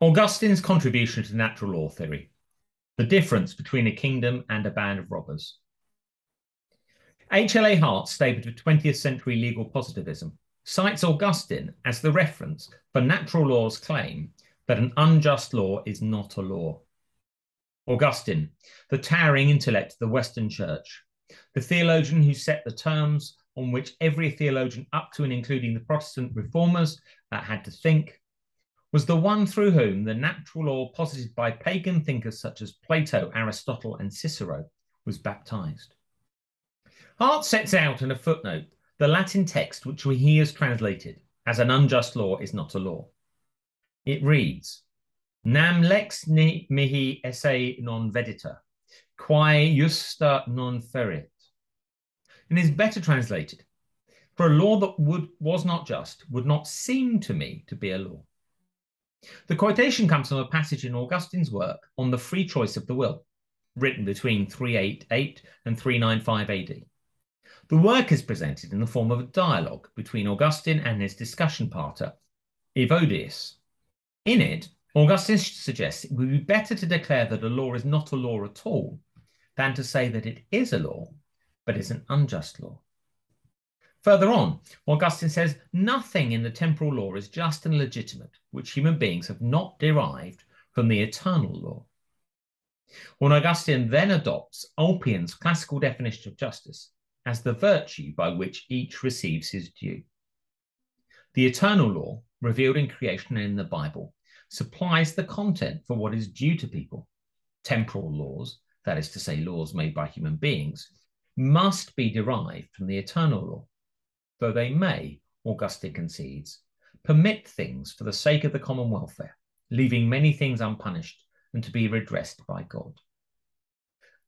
Augustine's contribution to natural law theory, the difference between a kingdom and a band of robbers. H.L.A. Hart's statement of 20th century legal positivism cites Augustine as the reference for natural law's claim that an unjust law is not a law. Augustine, the towering intellect of the Western Church, the theologian who set the terms on which every theologian up to and including the Protestant reformers uh, had to think, was the one through whom the natural law posited by pagan thinkers such as Plato, Aristotle, and Cicero was baptized. Hart sets out in a footnote the Latin text which he has translated as an unjust law is not a law. It reads, Nam lex mihi esse non vedita, quae justa non ferit. And is better translated, for a law that would was not just would not seem to me to be a law. The quotation comes from a passage in Augustine's work on the free choice of the will, written between 388 and 395 AD. The work is presented in the form of a dialogue between Augustine and his discussion partner, Evodius. In it, Augustine suggests it would be better to declare that a law is not a law at all than to say that it is a law, but is an unjust law. Further on, Augustine says nothing in the temporal law is just and legitimate which human beings have not derived from the eternal law. When Augustine then adopts Ulpian's classical definition of justice as the virtue by which each receives his due. The eternal law, revealed in creation and in the Bible, supplies the content for what is due to people. Temporal laws, that is to say, laws made by human beings, must be derived from the eternal law though they may, Augustine concedes, permit things for the sake of the common welfare, leaving many things unpunished and to be redressed by God.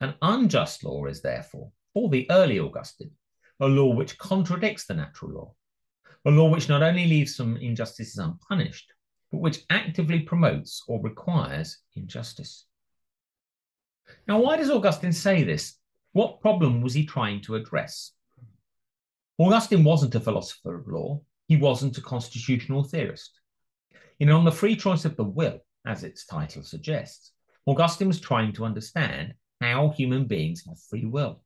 An unjust law is therefore, for the early Augustine, a law which contradicts the natural law, a law which not only leaves some injustices unpunished, but which actively promotes or requires injustice. Now, why does Augustine say this? What problem was he trying to address? Augustine wasn't a philosopher of law, he wasn't a constitutional theorist. In on the free choice of the will, as its title suggests, Augustine was trying to understand how human beings have free will.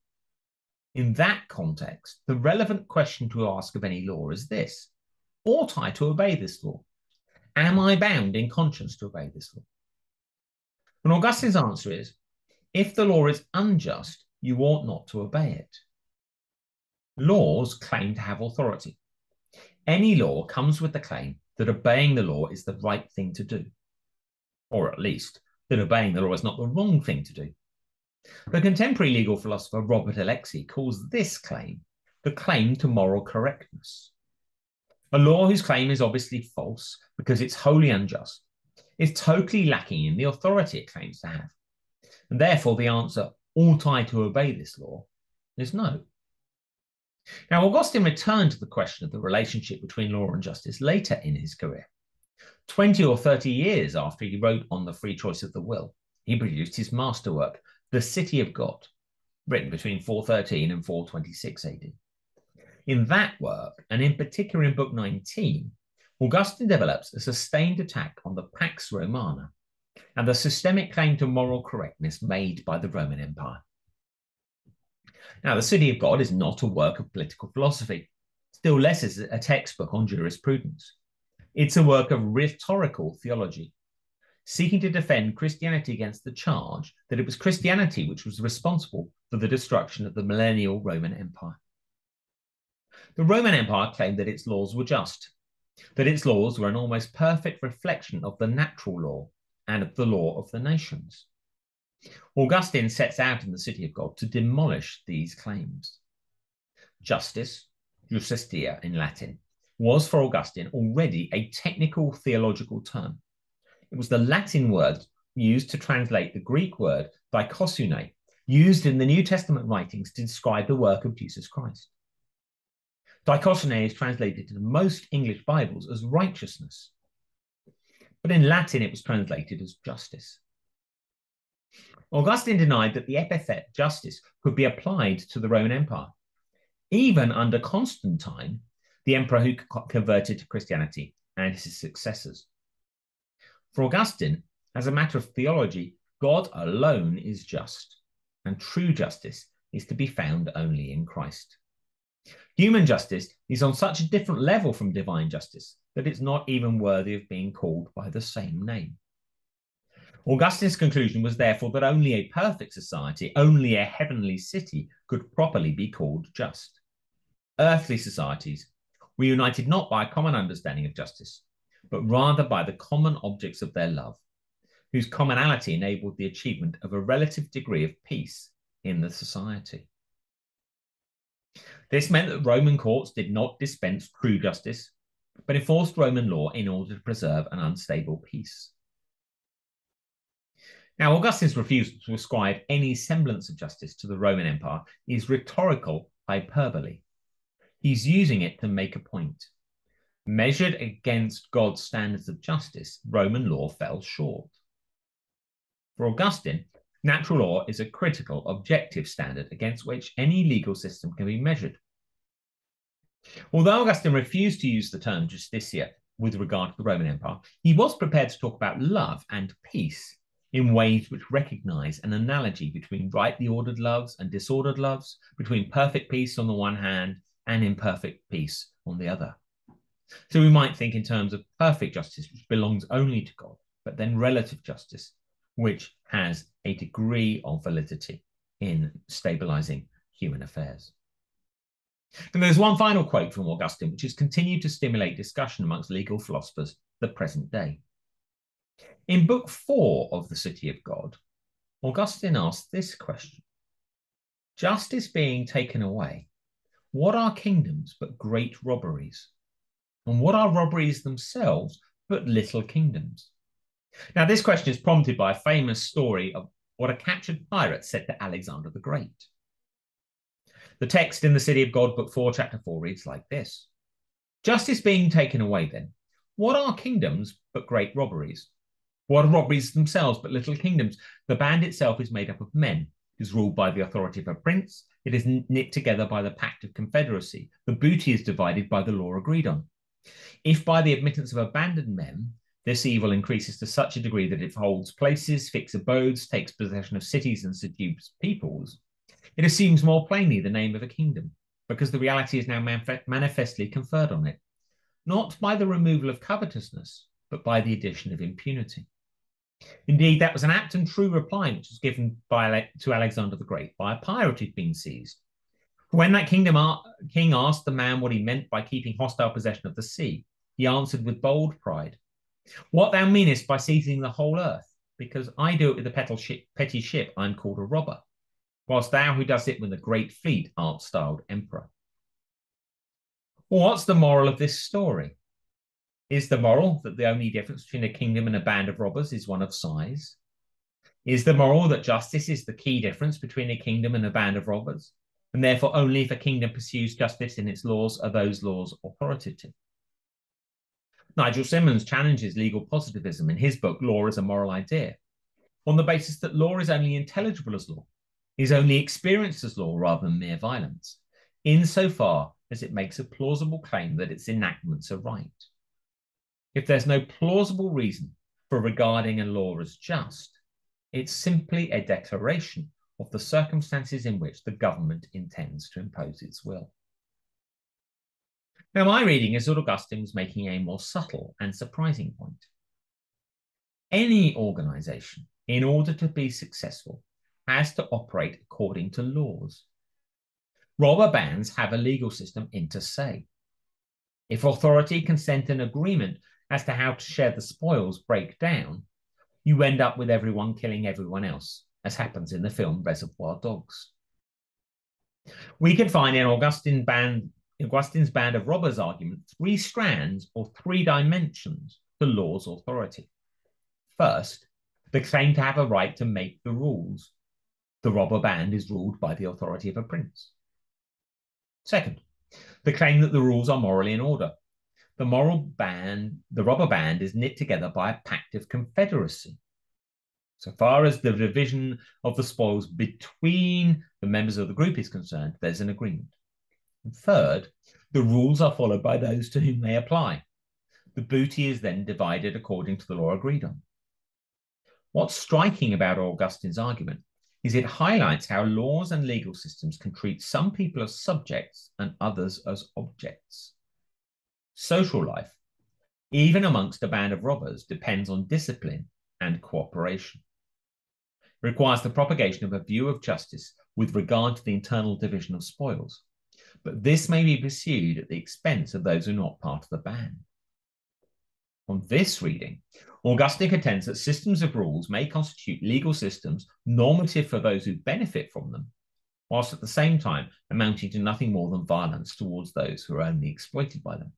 In that context, the relevant question to ask of any law is this Ought I to obey this law? Am I bound in conscience to obey this law? And Augustine's answer is if the law is unjust, you ought not to obey it laws claim to have authority. Any law comes with the claim that obeying the law is the right thing to do, or at least that obeying the law is not the wrong thing to do. The contemporary legal philosopher Robert Alexy calls this claim the claim to moral correctness. A law whose claim is obviously false because it's wholly unjust is totally lacking in the authority it claims to have. And therefore, the answer, ought I to obey this law, is no. Now, Augustine returned to the question of the relationship between law and justice later in his career. 20 or 30 years after he wrote on the free choice of the will, he produced his masterwork, The City of God, written between 413 and 426 AD. In that work, and in particular in Book 19, Augustine develops a sustained attack on the Pax Romana and the systemic claim to moral correctness made by the Roman Empire. Now, The City of God is not a work of political philosophy, still less is it a textbook on jurisprudence. It's a work of rhetorical theology, seeking to defend Christianity against the charge that it was Christianity which was responsible for the destruction of the millennial Roman Empire. The Roman Empire claimed that its laws were just, that its laws were an almost perfect reflection of the natural law and of the law of the nations. Augustine sets out in the City of God to demolish these claims. Justice, justitia in Latin, was for Augustine already a technical theological term. It was the Latin word used to translate the Greek word dikaiosune, used in the New Testament writings to describe the work of Jesus Christ. Dikaiosune is translated in most English Bibles as righteousness, but in Latin it was translated as justice. Augustine denied that the epithet justice could be applied to the Roman Empire. Even under Constantine, the emperor who converted to Christianity and his successors. For Augustine, as a matter of theology, God alone is just, and true justice is to be found only in Christ. Human justice is on such a different level from divine justice that it's not even worthy of being called by the same name. Augustine's conclusion was therefore that only a perfect society, only a heavenly city, could properly be called just. Earthly societies were united not by a common understanding of justice, but rather by the common objects of their love, whose commonality enabled the achievement of a relative degree of peace in the society. This meant that Roman courts did not dispense true justice, but enforced Roman law in order to preserve an unstable peace. Now, Augustine's refusal to ascribe any semblance of justice to the Roman Empire is rhetorical hyperbole. He's using it to make a point. Measured against God's standards of justice, Roman law fell short. For Augustine, natural law is a critical, objective standard against which any legal system can be measured. Although Augustine refused to use the term justitia with regard to the Roman Empire, he was prepared to talk about love and peace in ways which recognize an analogy between rightly ordered loves and disordered loves, between perfect peace on the one hand and imperfect peace on the other. So we might think in terms of perfect justice, which belongs only to God, but then relative justice, which has a degree of validity in stabilizing human affairs. And there's one final quote from Augustine, which has continued to stimulate discussion amongst legal philosophers the present day. In Book 4 of The City of God, Augustine asks this question Justice being taken away, what are kingdoms but great robberies? And what are robberies themselves but little kingdoms? Now, this question is prompted by a famous story of what a captured pirate said to Alexander the Great. The text in the City of God, Book 4, Chapter 4 reads like this Justice being taken away, then, what are kingdoms but great robberies? What are robberies themselves but little kingdoms? The band itself is made up of men. It is ruled by the authority of a prince. It is knit together by the pact of confederacy. The booty is divided by the law agreed on. If by the admittance of abandoned men, this evil increases to such a degree that it holds places, fixed abodes, takes possession of cities, and subdues peoples, it assumes more plainly the name of a kingdom, because the reality is now manif- manifestly conferred on it, not by the removal of covetousness, but by the addition of impunity. Indeed, that was an apt and true reply which was given by, to Alexander the Great by a pirate who'd been seized. When that kingdom king asked the man what he meant by keeping hostile possession of the sea, he answered with bold pride, What thou meanest by seizing the whole earth, because I do it with a petty ship, I'm called a robber, whilst thou who does it with a great fleet art styled emperor. What's the moral of this story? Is the moral that the only difference between a kingdom and a band of robbers is one of size? Is the moral that justice is the key difference between a kingdom and a band of robbers? And therefore, only if a kingdom pursues justice in its laws are those laws authoritative. Nigel Simmonds challenges legal positivism in his book, Law as a Moral Idea, on the basis that law is only intelligible as law, is only experienced as law rather than mere violence, insofar as it makes a plausible claim that its enactments are right. If there's no plausible reason for regarding a law as just, it's simply a declaration of the circumstances in which the government intends to impose its will. Now, my reading is that Augustine was making a more subtle and surprising point. Any organization, in order to be successful, has to operate according to laws. Robber bands have a legal system inter se. If authority consent an agreement as to how to share the spoils break down, you end up with everyone killing everyone else, as happens in the film Reservoir Dogs. We can find in band, Augustine's band of robbers argument three strands or three dimensions to law's authority. First, the claim to have a right to make the rules. The robber band is ruled by the authority of a prince. Second, the claim that the rules are morally in order the moral band, the robber band is knit together by a pact of confederacy. So far as the division of the spoils between the members of the group is concerned, there's an agreement. And third, the rules are followed by those to whom they apply. The booty is then divided according to the law agreed on. What's striking about Augustine's argument is it highlights how laws and legal systems can treat some people as subjects and others as objects. Social life, even amongst a band of robbers, depends on discipline and cooperation. It requires the propagation of a view of justice with regard to the internal division of spoils, but this may be pursued at the expense of those who are not part of the band. From this reading, Augustine contends that systems of rules may constitute legal systems normative for those who benefit from them, whilst at the same time amounting to nothing more than violence towards those who are only exploited by them.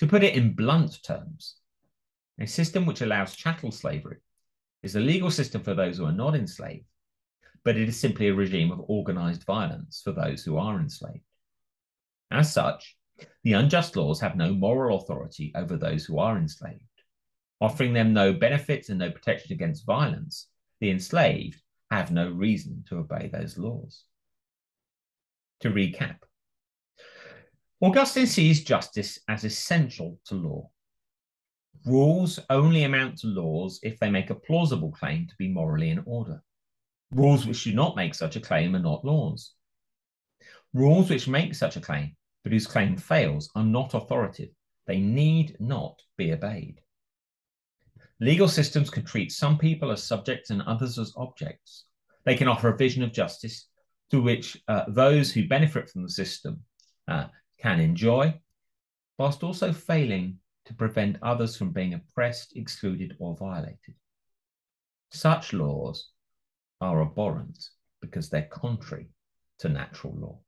To put it in blunt terms, a system which allows chattel slavery is a legal system for those who are not enslaved, but it is simply a regime of organized violence for those who are enslaved. As such, the unjust laws have no moral authority over those who are enslaved offering them no benefits and no protection against violence, the enslaved have no reason to obey those laws. To recap, Augustine sees justice as essential to law. Rules only amount to laws if they make a plausible claim to be morally in order. Rules which do not make such a claim are not laws. Rules which make such a claim, but whose claim fails, are not authoritative. They need not be obeyed. Legal systems can treat some people as subjects and others as objects. They can offer a vision of justice to which uh, those who benefit from the system uh, can enjoy, whilst also failing to prevent others from being oppressed, excluded, or violated. Such laws are abhorrent because they're contrary to natural law.